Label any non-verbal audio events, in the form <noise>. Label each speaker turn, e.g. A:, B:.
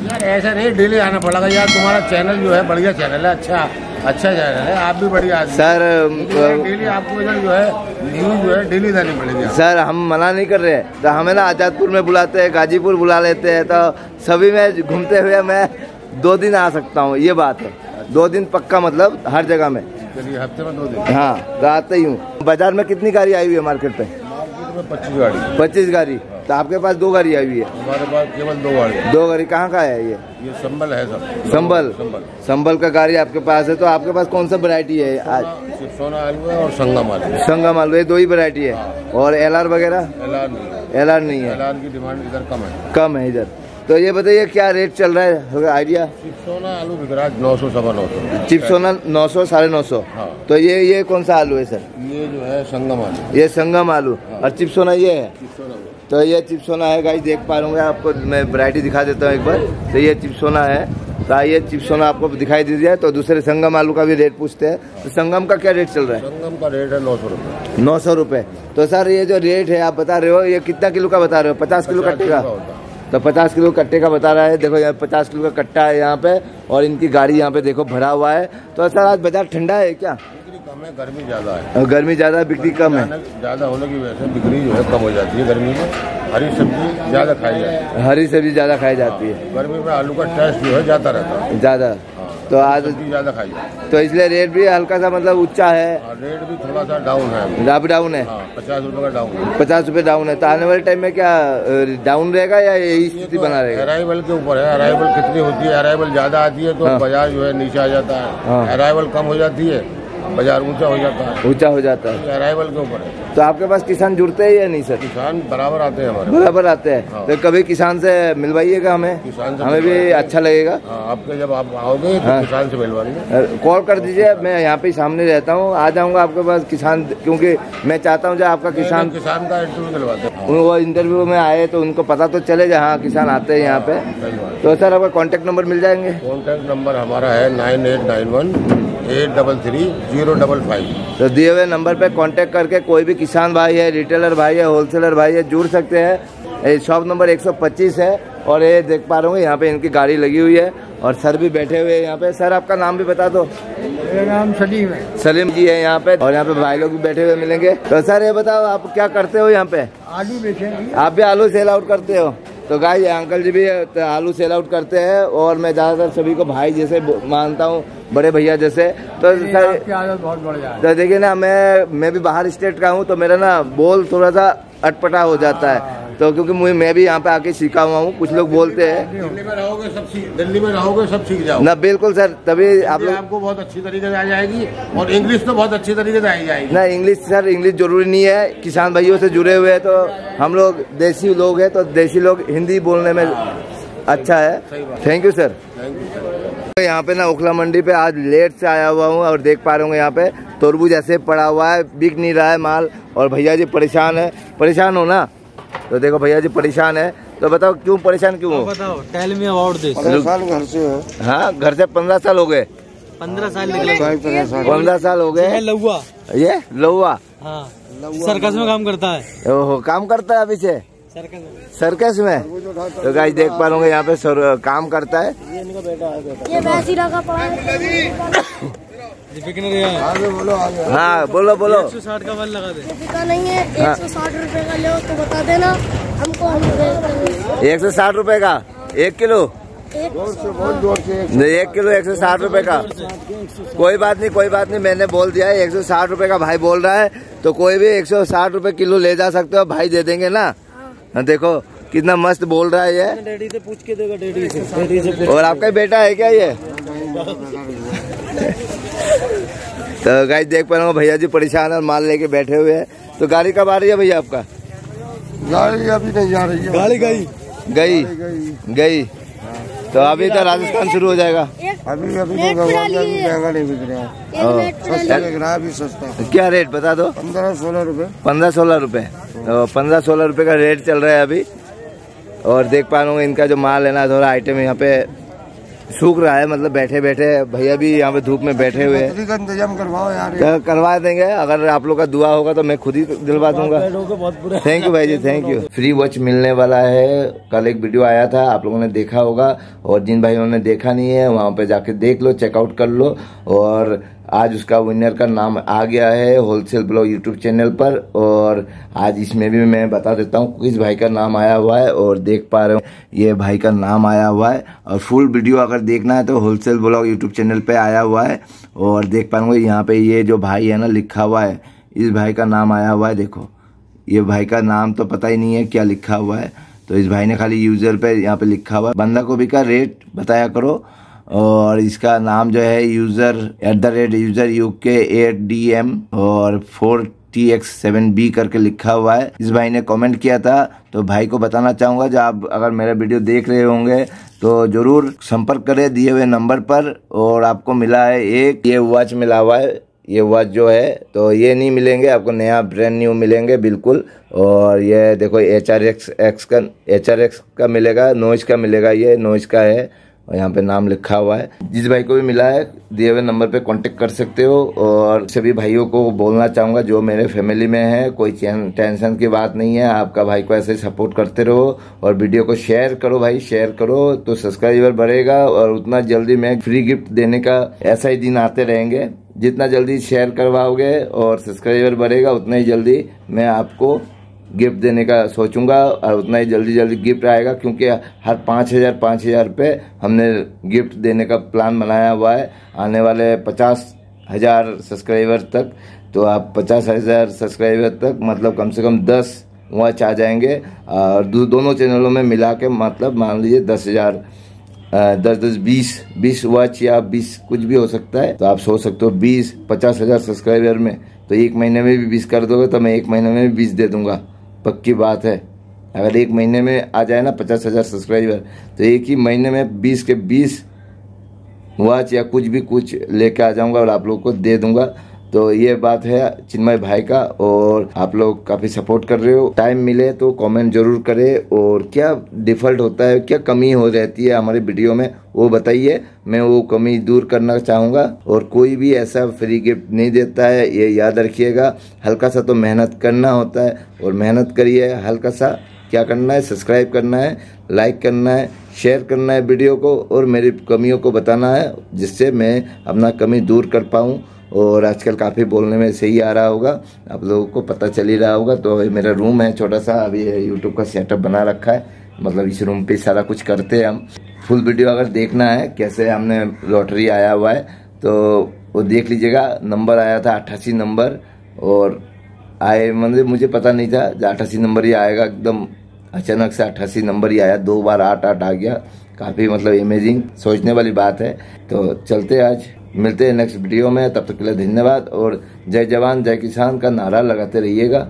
A: यार ऐसा नहीं डेली आना पड़ेगा यार। तुम्हारा चैनल जो है बढ़िया चैनल है अच्छा अच्छा चैनल है। आप भी बढ़िया
B: सर
A: डेली आपको इधर जो है न्यूज़ जो है डेली देनी पड़ेगी
B: सर हम मना नहीं कर रहे। हैं तो हमें ना आजादपुर में बुलाते हैं गाजीपुर बुला लेते हैं तो सभी में घूमते हुए मैं दो दिन आ सकता हूँ ये बात है। दो दिन पक्का मतलब हर जगह में।
A: हफ़्ते में दो दिन।
B: हाँ तो आते ही हूँ। बाज़ार में कितनी गाड़ी आई हुई है मार्केट पे?
A: मार्केट में पच्चीस गाड़ी।
B: पच्चीस गाड़ी। तो आपके पास दो गाड़ी आई हुई है?
A: हमारे पास केवल दो गाड़ी
B: दो गाड़ी कहाँ का है ये?
A: ये संबल है सब।
B: संबल?
A: संबल।
B: संबल का गाड़ी आपके पास है तो आपके पास कौन सा वरायटी है आज
A: सोना आलू है और संगम आलू
B: संगम आलू ये दो ही वरायटी है। और एलआर वगैरह?
A: एलआर नहीं है।
B: एल नहीं
A: की डिमांड इधर कम है।
B: कम है इधर। तो ये बताइए क्या रेट चल रहा है? हल्का आइडिया
A: सिर्फ़ सोना आलू है नौ सौ सवा नौ सौ।
B: चिप सोना नौ सौ साढ़े नौ सौ?
A: हाँ।
B: तो ये ये कौन सा आलू है सर?
A: ये जो है संगम आलू।
B: ये संगम आलू। हाँ। और चिप सोना ये है? तो ये चिप सोना है गाइस देख पा हूँ आपको मैं वरायटी दिखा देता हूँ एक बार। तो ये चिप सोना है। तो आइए चिप सोना आपको दिखाई दे दिया तो दूसरे संगम आलू का भी रेट पूछते हैं। तो संगम का क्या रेट चल रहा है?
A: संगम का रेट है नौ सौ रुपये
B: नौ सौ रुपये तो सर ये जो रेट है आप बता रहे हो ये कितना किलो का बता रहे हो? पचास किलो का
A: है।
B: तो पचास किलो कट्टे का बता रहा है देखो यहाँ पचास किलो का कट्टा है यहाँ पे और इनकी गाड़ी यहाँ पे देखो भरा हुआ है। तो सर आज बाज़ार ठंडा है क्या?
A: बिक्री कम है गर्मी ज़्यादा है।
B: गर्मी ज़्यादा बिक्री कम है।
A: ज़्यादा होने की वजह से बिक्री जो है कम हो जाती है गर्मी में। हरी सब्ज़ी ज़्यादा खाई जाती है।
B: हरी सब्ज़ी ज़्यादा खाई जाती है।
A: गर्मी में आलू का टेस्ट जो है ज़्यादा रहता है।
B: ज़्यादा।
A: हाँ,
B: तो आज
A: ज़्यादा खाई।
B: तो इसलिए रेट भी हल्का सा मतलब ऊँचा है।
A: रेट भी थोड़ा सा डाउन है।
B: अब डाउन है?
A: हाँ पचास रूपए का डाउन है।
B: पचास रूपए डाउन है। तो आने वाले टाइम में क्या डाउन रहेगा या यही स्थिति बना रहेगा?
A: अराइवल के ऊपर है। अराइवल कितनी होती है? अराइवल ज़्यादा आती है तो
B: हाँ।
A: बाज़ार जो है नीचे आ जाता
B: हाँ।
A: है। अराइवल कम हो जाती है बाज़ार ऊँचा हो जाता है।
B: ऊँचा हो जाता है।
A: अराइवल के ऊपर है।
B: तो आपके पास किसान जुड़ते हैं या नहीं सर?
A: किसान बराबर आते हैं हमारे।
B: बराबर आते हैं।
A: हाँ।
B: तो कभी किसान से मिलवाइएगा हमें?
A: किसान से
B: हमें भी अच्छा लगेगा।
A: हाँ, आपके जब आप आओगे तो
B: हाँ।
A: किसान से मिलवाएँगे।
B: कॉल कर दीजिए मैं यहाँ पे सामने रहता हूँ। आ जाऊँगा आपके पास किसान क्योंकि मैं चाहता हूँ जो आपका किसान
A: किसान का इंटरव्यू दिलवाते
B: वो इंटरव्यू में आए तो उनको पता तो चले जहाँ किसान आते हैं यहाँ पे। तो सर आपका कांटेक्ट नंबर मिल जाएँगे?
A: कॉन्टैक्ट नंबर हमारा है nine eight nine one eight double three zero double five.
B: तो दिए हुए नंबर पे कांटेक्ट करके कोई भी किसान भाई है रिटेलर भाई है होलसेलर भाई है जुड़ सकते हैं। ये शॉप नंबर 125 है और ये देख पा रहा हूँ यहाँ पे इनकी गाड़ी लगी हुई है और सर भी बैठे हुए हैं यहाँ पे। सर आपका नाम भी बता दो।
A: मेरा नाम सलीम है।
B: सलीम जी है यहाँ पे और यहाँ पे भाई लोग भी बैठे हुए मिलेंगे। तो सर ये बताओ आप क्या करते हो यहाँ पे?
A: आलू बेचेंगे।
B: आप भी आलू सेल आउट करते हो? तो गाय अंकल जी भी आलू सेल आउट करते हैं और मैं ज़्यादातर सभी को भाई जैसे मानता हूँ बड़े भैया जैसे। तो सर
A: बहुत बढ़ जाए
B: तो देखिए ना मैं मैं भी बाहर स्टेट का हूँ तो मेरा ना बोल थोड़ा सा अटपटा हो जाता है। तो क्योंकि मुझे मैं भी यहाँ पे आके सीखा हुआ हूँ कुछ लोग बोलते हैं।
A: दिल्ली में रहोगे सब सीख दिल्ली में रहोगे सब सीख जाओ
B: ना बिल्कुल सर तभी आप लोग
A: आपको बहुत अच्छी तरीके से आ जाएगी और इंग्लिश तो बहुत अच्छी तरीके से आई जाएगी।
B: ना इंग्लिश सर इंग्लिश ज़रूरी नहीं है। किसान भाइयों से जुड़े हुए हैं तो हम लोग देसी लोग हैं तो देसी लोग हिंदी बोलने में अच्छा है। Thank you sir
A: thank you
B: यहाँ पे ना ओखला मंडी पे आज लेट से आया हुआ हूँ और देख पा रहे होंगे यहाँ पे तरबूज ऐसे पड़ा हुआ है बिक नहीं रहा है माल और भैया जी परेशान है। परेशान हो ना? तो देखो भैया जी परेशान है। तो बताओ क्यों परेशान क्यों हो?
C: बताओ टेल मी अबाउट दिस
A: साल घर से है।
B: हाँ घर से पंद्रह साल हो गए।
C: पंद्रह साल निकले।
B: पंद्रह साल। हो गए।
C: लहुआ
B: ये लौआ।
C: हाँ सर्कस में काम करता है।
B: ओहो काम करता है अभी से?
C: सर्कस में।
B: तो गाइस देख पा रहे यहाँ पे सर, काम करता है।
D: ये लगा
C: दिया है <coughs>
A: आगे बोलो आगे।
B: हाँ बोलो बोलो।
C: एक सौ साठ का बल लगा दे।
D: नहीं है? एक सौ साठ रुपए का लो तो बता देना हमको
B: एक सौ साठ रुपए का? एक किलो?
D: एक
A: बहुत ज़ोर से
B: नहीं, एक किलो एक सौ साठ रूपए का। कोई बात नहीं कोई बात नहीं मैंने बोल दिया है एक सौ साठ रूपए का भाई बोल रहा है तो कोई भी एक सौ साठ रूपए किलो ले जा सकते हो भाई दे देंगे ना। हाँ, देखो कितना मस्त बोल रहा है ये।
C: डैडी से पूछ के देगा डैडी से।
B: और आपका बेटा है क्या ये? तो गाइस देख पा रहा हूँ भैया जी परेशान है और माल लेके बैठे हुए हैं। तो गाड़ी कब आ रही है भैया आपका?
A: गाड़ी अभी नहीं जा रही है।
C: गाड़ी गई।
B: गई?
A: गई।
B: तो अभी तो राजस्थान शुरू हो जाएगा।
A: अभी अभी तो। महँगा नहीं बिक रहा। है।
B: हाँ।
A: सस्ता।
B: क्या रेट बता दो?
A: पंद्रह सोलह रुपए।
B: पंद्रह सोलह रुपए। तो पंद्रह सोलह रुपए का रेट चल रहा है अभी। और देख पा रहा हूँ इनका जो माल है ना थोड़ा आइटम यहाँ पे सूख रहा है मतलब बैठे बैठे भैया भी यहाँ पे धूप में बैठे हुए हैं।
A: का इंतज़ाम करवाओ यार।
B: तो करवा देंगे अगर आप लोग का दुआ होगा तो मैं खुद ही दिलवा दूँगा। थैंक यू भाई जी थैंक यू फ्री वॉच मिलने वाला है। कल एक वीडियो आया था आप लोगों ने देखा होगा और जिन भाइयों ने देखा नहीं है वहाँ पे जाके देख लो चेकआउट कर लो और आज उसका विनर का नाम आ गया है होलसेल ब्लॉग यूट्यूब चैनल पर और आज इसमें भी मैं बता देता हूँ किस भाई का नाम आया हुआ है और देख पा रहे हो, ये भाई का नाम आया हुआ है और फुल वीडियो अगर देखना है तो होलसेल ब्लॉग यूट्यूब चैनल पे आया हुआ है और देख पा रहे हो यहाँ पे ये जो भाई है ना, लिखा हुआ है, इस भाई का नाम आया हुआ है, देखो। ये भाई का नाम तो पता ही नहीं है क्या लिखा हुआ है। तो इस भाई ने खाली यूज़र पे यहाँ पे लिखा हुआ है। बंदा गोभी का रेट बताया करो और इसका नाम जो है user at the rate user U K at D M और four T X seven B करके लिखा हुआ है। इस भाई ने कमेंट किया था तो भाई को बताना चाहूँगा जब आप अगर मेरा वीडियो देख रहे होंगे तो ज़रूर संपर्क करें दिए हुए नंबर पर और आपको मिला है एक। ये वॉच मिला हुआ है, ये वॉच जो है तो ये नहीं मिलेंगे, आपको नया ब्रांड न्यू मिलेंगे, बिल्कुल। और ये देखो एच आर एक्स एक्स का एच आर एक्स का मिलेगा नोइज का मिलेगा, ये नोइज का है। और यहाँ पे नाम लिखा हुआ है। जिस भाई को भी मिला है, दिए हुए नंबर पे कांटेक्ट कर सकते हो और सभी भाइयों को बोलना चाहूँगा, जो मेरे फैमिली में है, कोई टेंशन की बात नहीं है, आपका भाई को ऐसे सपोर्ट करते रहो और वीडियो को शेयर करो भाई शेयर करो तो सब्सक्राइबर बढ़ेगा और उतना जल्दी मैं फ्री गिफ्ट देने का ऐसा ही दिन आते रहेंगे। जितना जल्दी शेयर करवाओगे और सब्सक्राइबर बढ़ेगा, उतना ही जल्दी मैं आपको गिफ्ट देने का सोचूँगा और उतना ही जल्दी जल्दी गिफ्ट आएगा क्योंकि हर पाँच हज़ार पाँच हज़ार रुपये हमने गिफ्ट देने का प्लान बनाया हुआ है। आने वाले पचास हज़ार सब्सक्राइबर तक तो आप पचास हज़ार सब्सक्राइबर तक मतलब कम से कम दस वॉच आ जाएँगे। और दोनों चैनलों में मिला के मतलब मान लीजिए दस हज़ार दस दस, बीस बीस वॉच या बीस कुछ भी हो सकता है तो आप सोच सकते हो बीस, पचास हज़ार सब्सक्राइबर में। तो एक महीने में भी बीस कर दोगे तो मैं एक महीने में भी बीस दे दूँगा। पक्की बात है। अगर एक महीने में आ जाए ना पचास हज़ार सब्सक्राइबर तो एक ही महीने में बीस के बीस वॉच या कुछ भी कुछ लेके आ जाऊँगा और आप लोग को दे दूँगा। तो ये बात है चिन्मय भाई का और आप लोग काफ़ी सपोर्ट कर रहे हो। टाइम मिले तो कमेंट ज़रूर करें और क्या डिफ़ॉल्ट होता है, क्या कमी हो रहती है हमारे वीडियो में, वो बताइए। मैं वो कमी दूर करना चाहूँगा और कोई भी ऐसा फ्री गिफ्ट नहीं देता है, ये याद रखिएगा। हल्का सा तो मेहनत करना होता है और मेहनत करिए, हल्का सा। क्या करना है? सब्सक्राइब करना है लाइक करना है शेयर करना है वीडियो को और मेरी कमियों को बताना है, जिससे मैं अपना कमी दूर कर पाऊँ। और आजकल काफ़ी बोलने में सही आ रहा होगा। आप लोगों को पता चल ही रहा होगा। तो मेरा रूम है छोटा सा अभी यूट्यूब का सेटअप बना रखा है। मतलब इस रूम पे सारा कुछ करते हैं हम। फुल वीडियो अगर देखना है, कैसे हमने लॉटरी आया हुआ है तो वो देख लीजिएगा। नंबर आया था अट्ठासी नंबर और आए मतलब मुझे पता नहीं था जो अट्ठासी नंबर ही आएगा। एकदम अचानक से अट्ठासी नंबर ही आया। दो बार आठ आठ आ गया। काफ़ी मतलब इमेजिंग सोचने वाली बात है। तो चलते आज। मिलते हैं नेक्स्ट वीडियो में, तब तक के लिए धन्यवाद और जय जवान, जय किसान का नारा लगाते रहिएगा।